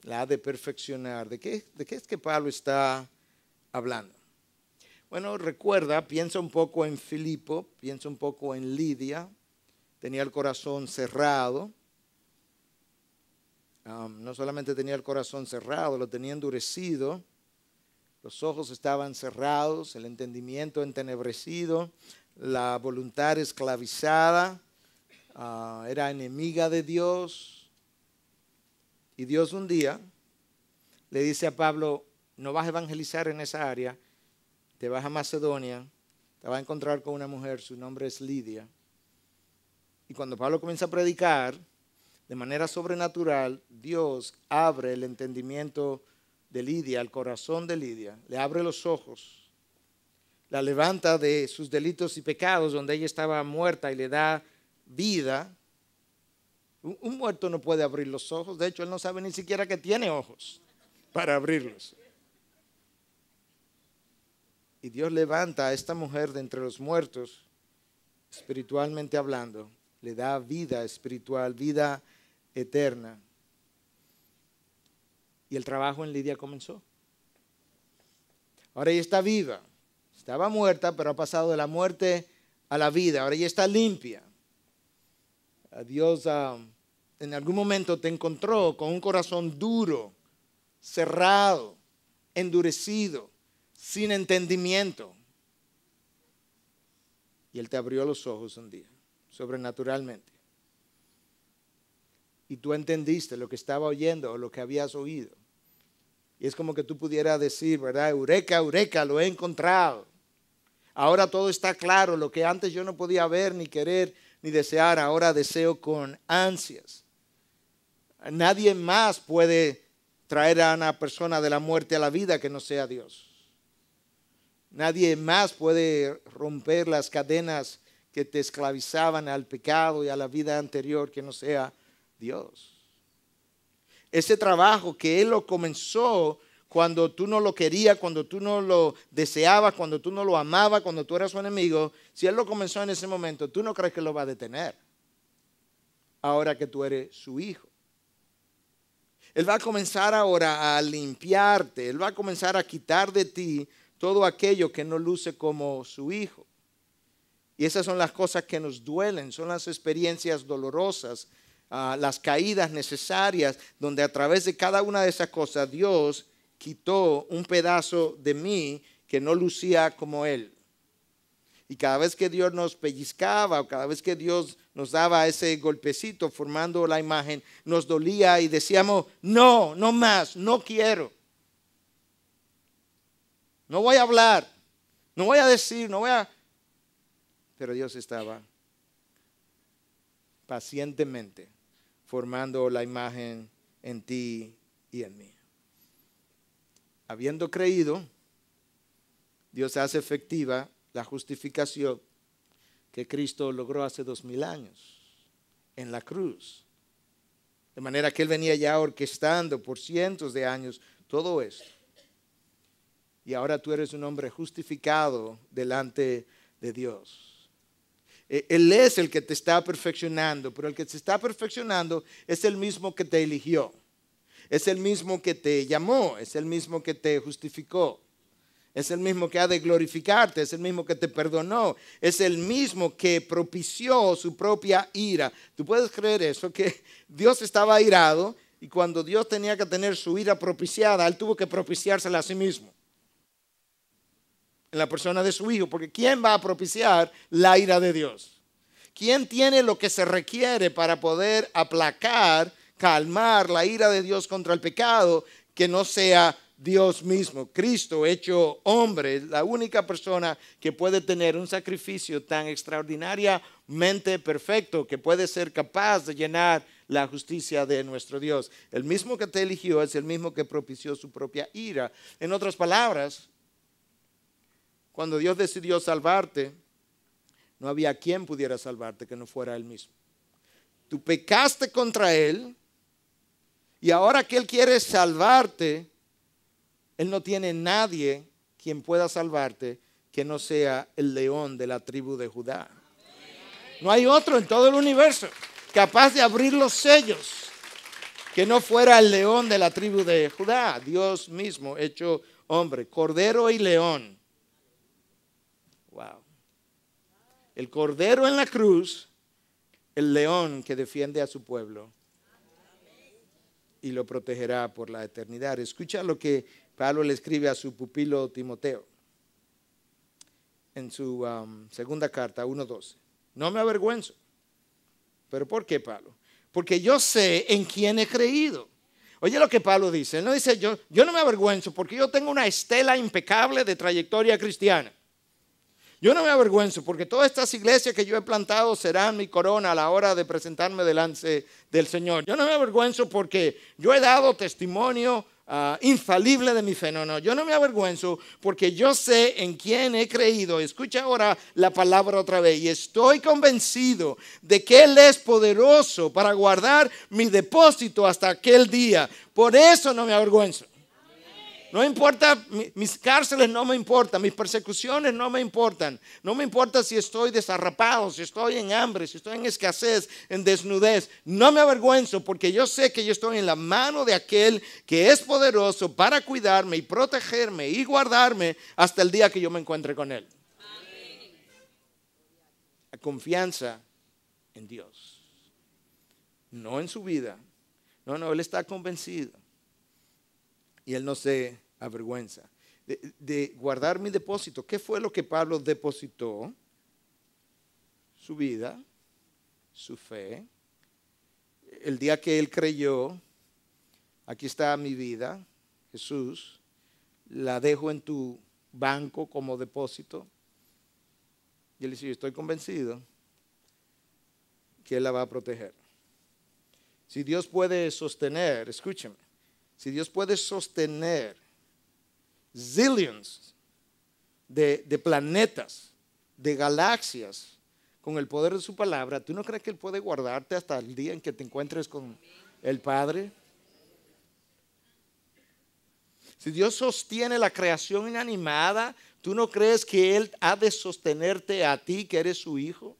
la ha de perfeccionar, ¿de qué, ¿de qué es que Pablo está hablando? Bueno, recuerda, piensa un poco en Filipo, piensa un poco en Lidia, tenía el corazón cerrado. no solamente tenía el corazón cerrado, lo tenía endurecido. Los ojos estaban cerrados, el entendimiento entenebrecido, la voluntad esclavizada, ah, era enemiga de Dios. Y Dios un día le dice a Pablo, no vas a evangelizar en esa área, te vas a Macedonia, te vas a encontrar con una mujer, su nombre es Lidia. Y cuando Pablo comienza a predicar, de manera sobrenatural, Dios abre el entendimiento de Lidia, el corazón de Lidia, le abre los ojos, la levanta de sus delitos y pecados donde ella estaba muerta y le da vida. Un, muerto no puede abrir los ojos, de hecho él no sabe ni siquiera que tiene ojos para abrirlos. Y Dios levanta a esta mujer de entre los muertos, espiritualmente hablando, le da vida espiritual, vida eterna y el trabajo en Lidia comenzó. Ahora ella está viva. Estaba muerta, pero ha pasado de la muerte a la vida. Ahora ella está limpia. Dios ah, en algún momento te encontró con un corazón duro, cerrado, endurecido, sin entendimiento. Y Él te abrió los ojos un día, sobrenaturalmente. Y tú entendiste lo que estaba oyendo o lo que habías oído. Y es como que tú pudieras decir, ¿verdad? Eureka, eureka, lo he encontrado. Ahora todo está claro, lo que antes yo no podía ver, ni querer, ni desear, ahora deseo con ansias. Nadie más puede traer a una persona de la muerte a la vida que no sea Dios. Nadie más puede romper las cadenas que te esclavizaban al pecado y a la vida anterior que no sea Dios ese trabajo que Él lo comenzó cuando tú no lo querías, cuando tú no lo deseabas, cuando tú no lo amabas, cuando tú eras su enemigo, si Él lo comenzó en ese momento, tú no crees que lo va a detener. Ahora que tú eres su hijo. Él va a comenzar ahora a limpiarte, Él va a comenzar a quitar de ti todo aquello que no luce como su hijo. Y esas son las cosas que nos duelen, son las experiencias dolorosas las caídas necesarias, donde a través de cada una de esas cosas Dios quitó un pedazo de mí que no lucía como Él. Y cada vez que Dios nos pellizcaba o cada vez que Dios nos daba ese golpecito formando la imagen, nos dolía y decíamos, no, no más, no quiero. No voy a hablar, no voy a decir, no voy a... Pero Dios estaba pacientemente formando la imagen en ti y en mí. Habiendo creído, Dios hace efectiva la justificación que Cristo logró hace dos mil años en la cruz. De manera que Él venía ya orquestando por cientos de años todo esto. Y ahora tú eres un hombre justificado delante de Dios. E, él es el que te está perfeccionando, pero el que te está perfeccionando es el mismo que te eligió. Es el mismo que te llamó, es el mismo que te justificó. Es el mismo que ha de glorificarte, es el mismo que te perdonó, es el mismo que propició su propia ira. ¿Tú puedes creer eso? Que Dios estaba airado y cuando Dios tenía que tener su ira propiciada, Él tuvo que propiciársela a sí mismo. En la persona de su Hijo, porque ¿quién va a propiciar la ira de Dios? ¿Quién tiene lo que se requiere para poder aplacar, calmar la ira de Dios contra el pecado que no sea Dios mismo, Cristo hecho hombre, la única persona que puede tener un sacrificio tan extraordinariamente perfecto que puede ser capaz de llenar la justicia de nuestro Dios. El mismo que te eligió es el mismo que propició su propia ira. En otras palabras, cuando Dios decidió salvarte, no había quien pudiera salvarte que no fuera Él mismo. Tú pecaste contra Él y ahora que Él quiere salvarte, él no tiene nadie quien pueda salvarte que no sea el león de la tribu de Judá. No hay otro en todo el universo capaz de abrir los sellos que no fuera el león de la tribu de Judá, Dios mismo hecho hombre, cordero y león. Wow. El cordero en la cruz, el león que defiende a su pueblo y lo protegerá por la eternidad. Escucha lo que Pablo le escribe a su pupilo Timoteo en su um, segunda carta 1.12. No me avergüenzo. ¿Pero por qué, Pablo? Porque yo sé en quién he creído. Oye lo que Pablo dice. Él no dice, yo, yo no me avergüenzo porque yo tengo una estela impecable de trayectoria cristiana. Yo no me avergüenzo porque todas estas iglesias que yo he plantado serán mi corona a la hora de presentarme delante del Señor. Yo no me avergüenzo porque yo he dado testimonio Ah, infalible de mi fe. No, no, yo no me avergüenzo porque yo sé en quién he creído. Escucha ahora la palabra otra vez. Y estoy convencido de que Él es poderoso para guardar mi depósito hasta aquel día. Por eso no me avergüenzo. No importa, mis cárceles no me importan, mis persecuciones no me importan. No me importa si estoy desarrapado, si estoy en hambre, si estoy en escasez, en desnudez. No me avergüenzo porque yo sé que yo estoy en la mano de aquel que es poderoso para cuidarme y protegerme y guardarme hasta el día que yo me encuentre con él. La confianza en Dios, no en su vida. No, no, él está convencido y él no se De, de, guardar mi depósito. ¿Qué fue lo que Pablo depositó? Su vida, su fe. El día que él creyó, aquí está mi vida, Jesús, la dejo en tu banco como depósito. Y él dice, yo estoy convencido que Él la va a proteger. Si Dios puede sostener, escúcheme, si Dios puede sostener zillions de, planetas, de galaxias, con el poder de su palabra, ¿tú no crees que Él puede guardarte hasta el día en que te encuentres con el Padre? Si Dios sostiene la creación inanimada, ¿tú no crees que Él ha de sostenerte a ti, que eres su hijo?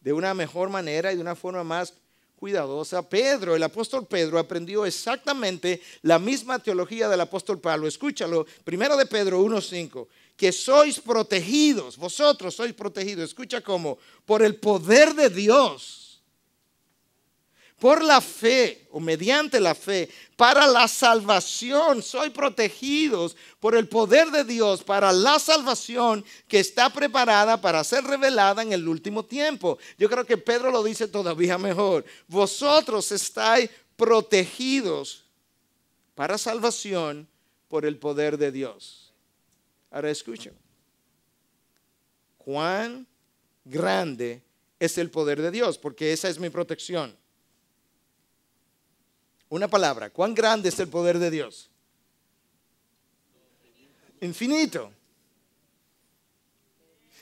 De una mejor manera y de una forma más cuidadosa. Pedro, el apóstol Pedro, aprendió exactamente la misma teología del apóstol Pablo. Escúchalo, primero de Pedro 1.5, que sois protegidos, vosotros sois protegidos, escucha cómo, por el poder de Dios por la fe o mediante la fe para la salvación. Soy protegidos por el poder de Dios para la salvación que está preparada para ser revelada en el último tiempo. Yo creo que Pedro lo dice todavía mejor. Vosotros estáis protegidos para salvación por el poder de Dios. Ahora escuchen. cuán grande es el poder de Dios, porque esa es mi protección. Una palabra, ¿cuán grande es el poder de Dios? Infinito.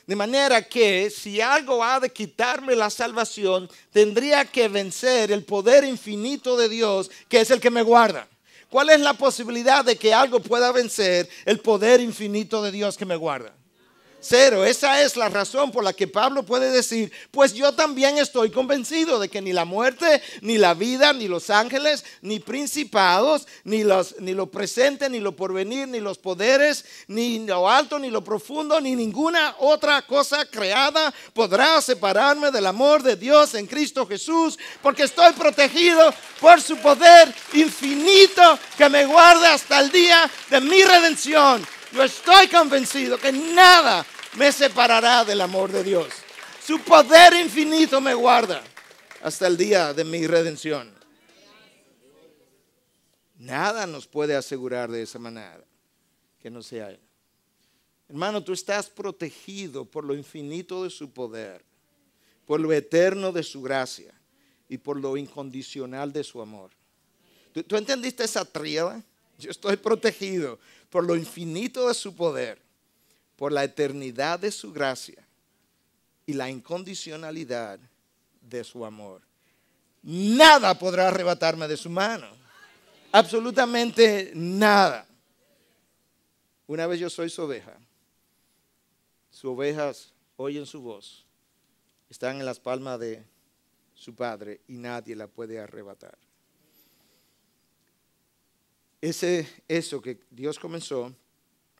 De manera que si algo ha de quitarme la salvación, tendría que vencer el poder infinito de Dios, que es el que me guarda. ¿Cuál es la posibilidad de que algo pueda vencer el poder infinito de Dios que me guarda? Cero. Esa es la razón por la que Pablo puede decir, pues yo también estoy convencido de que ni la muerte, ni la vida, ni los ángeles, ni principados, ni, los, ni lo presente, ni lo porvenir, ni los poderes, ni lo alto, ni lo profundo, ni ninguna otra cosa creada podrá separarme del amor de Dios en Cristo Jesús, porque estoy protegido por su poder infinito que me guarda hasta el día de mi redención. Yo estoy convencido que nada me separará del amor de Dios. Su poder infinito me guarda hasta el día de mi redención. Nada nos puede asegurar de esa manera que no sea Él. Hermano, tú estás protegido por lo infinito de su poder, por lo eterno de su gracia y por lo incondicional de su amor. ¿Tú, entendiste esa tríada? Yo estoy protegido por lo infinito de su poder, por la eternidad de su gracia y la incondicionalidad de su amor. Nada podrá arrebatarme de su mano. Absolutamente nada. Una vez yo soy su oveja. Sus ovejas oyen su voz. Están en las palmas de su padre y nadie la puede arrebatar. Ese, eso que Dios comenzó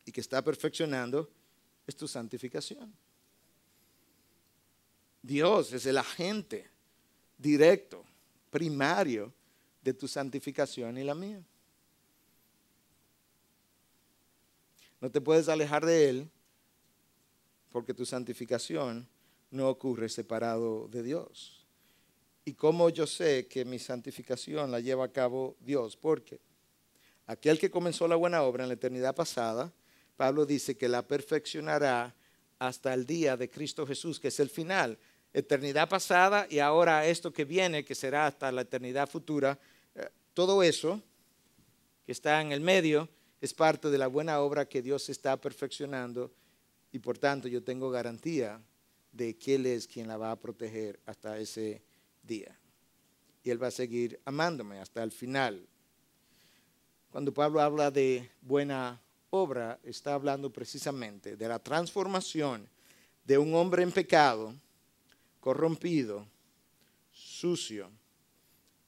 y que está perfeccionando es tu santificación. Dios es el agente directo, primario de tu santificación y la mía. No te puedes alejar de Él porque tu santificación no ocurre separado de Dios. ¿Y cómo yo sé que mi santificación la lleva a cabo Dios? Porque aquel que comenzó la buena obra en la eternidad pasada, Pablo dice que la perfeccionará hasta el día de Cristo Jesús, que es el final. Eternidad pasada y ahora esto que viene, que será hasta la eternidad futura. Eh, todo eso que está en el medio es parte de la buena obra que Dios está perfeccionando y por tanto yo tengo garantía de que Él es quien la va a proteger hasta ese día. Y Él va a seguir amándome hasta el final. Cuando Pablo habla de buena obra, está hablando precisamente de la transformación de un hombre en pecado, corrompido, sucio,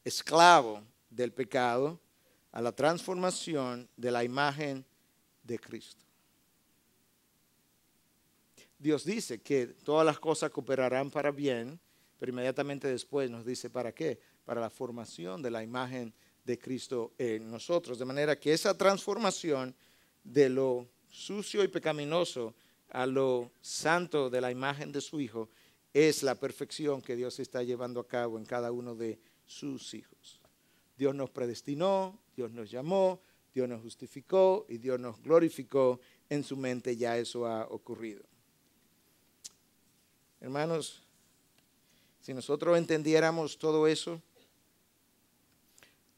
esclavo del pecado, a la transformación de la imagen de Cristo. Dios dice que todas las cosas cooperarán para bien, pero inmediatamente después nos dice para qué, para la formación de la imagen de Cristo en nosotros. De manera que esa transformación de lo sucio y pecaminoso a lo santo de la imagen de su Hijo es la perfección que Dios está llevando a cabo en cada uno de sus hijos. Dios nos predestinó, Dios nos llamó, Dios nos justificó y Dios nos glorificó. En su mente ya eso ha ocurrido. Hermanos, si nosotros entendiéramos todo eso,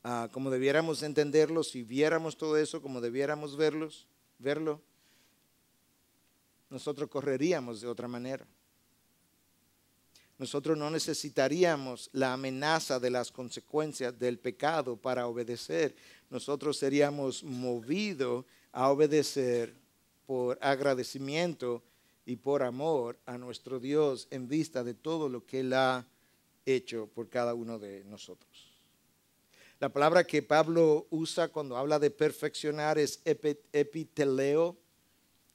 Ah, como debiéramos entenderlo, si viéramos todo eso como debiéramos verlos, verlo, nosotros correríamos de otra manera. Nosotros no necesitaríamos la amenaza de las consecuencias del pecado para obedecer. Nosotros seríamos movidos a obedecer por agradecimiento y por amor a nuestro Dios en vista de todo lo que Él ha hecho por cada uno de nosotros. La palabra que Pablo usa cuando habla de perfeccionar es epiteleo,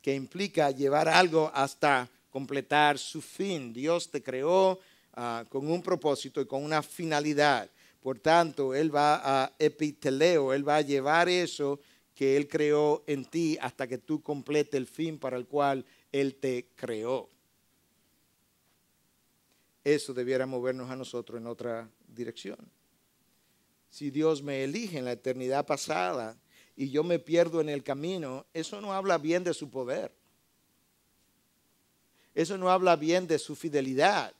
que implica llevar algo hasta completar su fin. Dios te creó ah, con un propósito y con una finalidad. Por tanto, Él va a epiteleo, Él va a llevar eso que Él creó en ti hasta que tú complete el fin para el cual Él te creó. Eso debiera movernos a nosotros en otra dirección si Dios me elige en la eternidad pasada y yo me pierdo en el camino, eso no habla bien de su poder. Eso no habla bien de su fidelidad.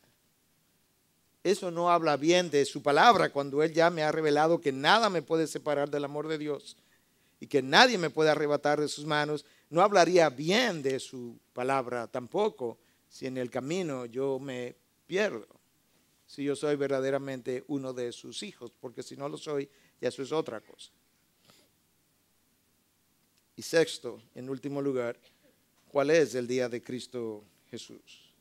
Eso no habla bien de su palabra cuando Él ya me ha revelado que nada me puede separar del amor de Dios y que nadie me puede arrebatar de sus manos. No hablaría bien de su palabra tampoco si en el camino yo me pierdo, si yo soy verdaderamente uno de sus hijos, porque si no lo soy, ya eso es otra cosa. Y sexto, en último lugar, ¿cuál es el día de Cristo Jesús?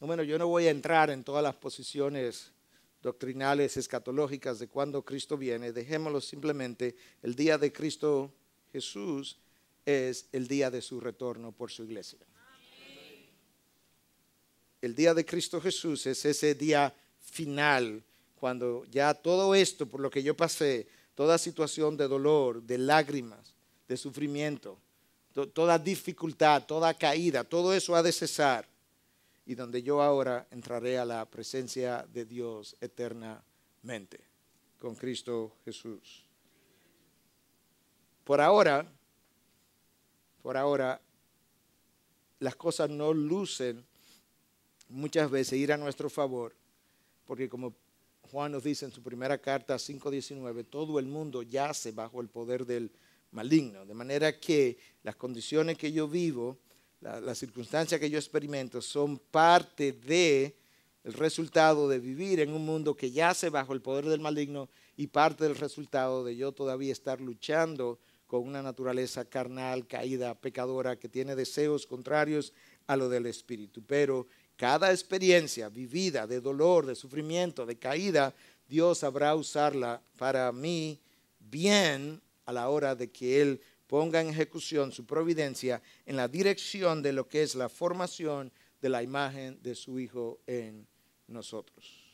Bueno, yo no voy a entrar en todas las posiciones doctrinales, escatológicas de cuando Cristo viene. Dejémoslo simplemente. El día de Cristo Jesús es el día de su retorno por su iglesia. El día de Cristo Jesús es ese día final, cuando ya todo esto por lo que yo pasé, toda situación de dolor, de lágrimas, de sufrimiento, toda dificultad, toda caída, todo eso ha de cesar. Y donde yo ahora entraré a la presencia de Dios eternamente, con Cristo Jesús. Por ahora, por ahora, las cosas no lucen muchas veces ir a nuestro favor, porque como Juan nos dice en su primera carta 5.19, todo el mundo yace bajo el poder del maligno. De manera que las condiciones que yo vivo, las circunstancias que yo experimento son parte de el resultado de vivir en un mundo que yace bajo el poder del maligno y parte del resultado de yo todavía estar luchando con una naturaleza carnal, caída, pecadora, que tiene deseos contrarios a lo del Espíritu. Pero cada experiencia vivida de dolor, de sufrimiento, de caída, Dios sabrá usarla para mí bien a la hora de que Él ponga en ejecución su providencia en la dirección de lo que es la formación de la imagen de su Hijo en nosotros.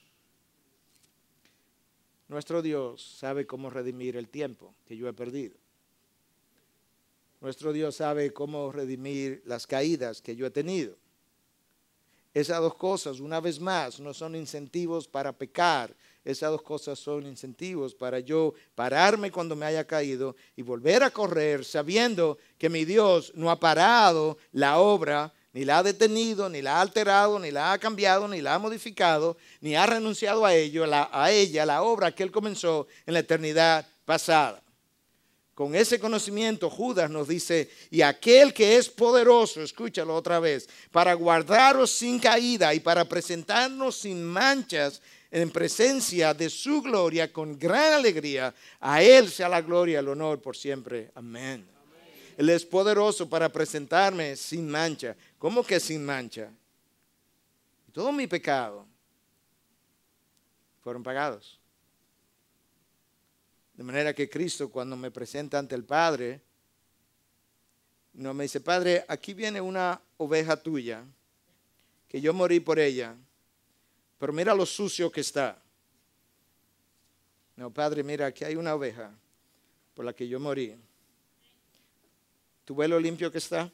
Nuestro Dios sabe cómo redimir el tiempo que yo he perdido. Nuestro Dios sabe cómo redimir las caídas que yo he tenido. Esas dos cosas, una vez más, no son incentivos para pecar. Esas dos cosas son incentivos para yo pararme cuando me haya caído y volver a correr sabiendo que mi Dios no ha parado la obra, ni la ha detenido, ni la ha alterado, ni la ha cambiado, ni la ha modificado, ni ha renunciado a ello, a ella, la obra que él comenzó en la eternidad pasada. Con ese conocimiento, Judas nos dice, y aquel que es poderoso, escúchalo otra vez, para guardaros sin caída y para presentarnos sin manchas en presencia de su gloria con gran alegría, a Él sea la gloria el honor por siempre. Amén. Él es poderoso para presentarme sin mancha. ¿Cómo que sin mancha? Todo mi pecado fueron pagados. De manera que Cristo cuando me presenta ante el Padre, no me dice, Padre, aquí viene una oveja tuya, que yo morí por ella, pero mira lo sucio que está. No, Padre, mira, aquí hay una oveja por la que yo morí. ¿Tu ves lo limpio que está?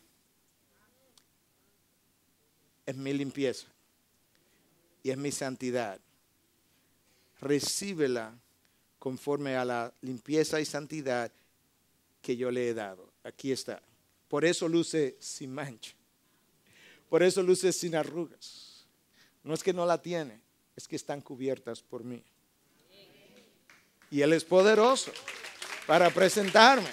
Es mi limpieza y es mi santidad. Recíbela conforme a la limpieza y santidad que yo le he dado. Aquí está. Por eso luce sin mancha. Por eso luce sin arrugas. No es que no la tiene, es que están cubiertas por mí. Y Él es poderoso para presentarme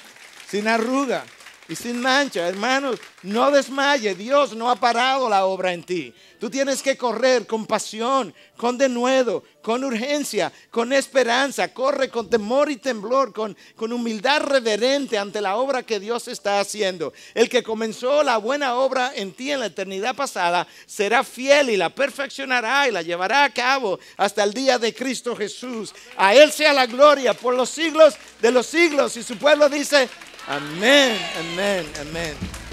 sin arruga y sin mancha. Hermanos, no desmaye. Dios no ha parado la obra en ti. Tú tienes que correr con pasión, con denuedo, con urgencia, con esperanza. Corre con temor y temblor, con, con humildad reverente ante la obra que Dios está haciendo. El que comenzó la buena obra en ti en la eternidad pasada será fiel y la perfeccionará y la llevará a cabo hasta el día de Cristo Jesús. A Él sea la gloria por los siglos de los siglos. Y su pueblo dice, Amén, amén, amén.